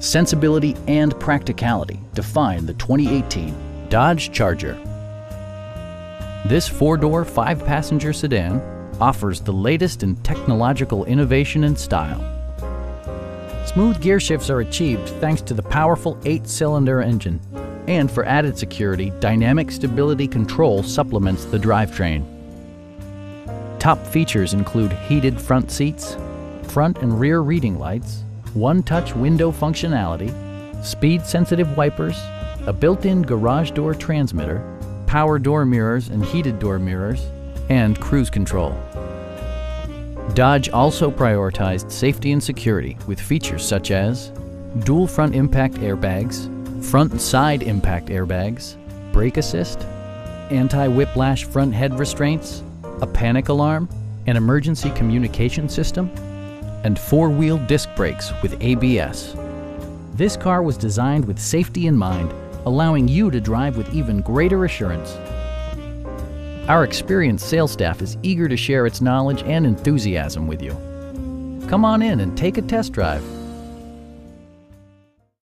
sensibility, and practicality define the 2018 Dodge Charger. This four-door, five-passenger sedan offers the latest in technological innovation and style. Smooth gear shifts are achieved thanks to the powerful eight-cylinder engine. And for added security, Dynamic Stability Control supplements the drivetrain. Top features include heated front seats, front and rear reading lights, one-touch window functionality, speed-sensitive wipers, a built-in garage door transmitter, power door mirrors and heated door mirrors, and cruise control. Dodge also prioritized safety and security with features such as dual front impact airbags, front and side impact airbags, brake assist, anti-whiplash front head restraints, a panic alarm, an emergency communication system, and four-wheel disc brakes with ABS. This car was designed with safety in mind, allowing you to drive with even greater assurance. Our experienced sales staff is eager to share its knowledge and enthusiasm with you. Come on in and take a test drive.